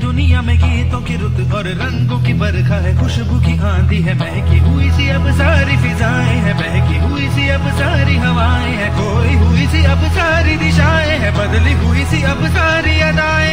दुनिया में गीतों की रुत और रंगों की बरखा है। खुशबू की आंधी है बहकी हुई सी अब सारी फिजाएँ है बहकी हुई सी अब सारी हवाएँ है। कोई हुई सी अब सारी दिशाएँ है, बदली हुई सी अब सारी अदाएँ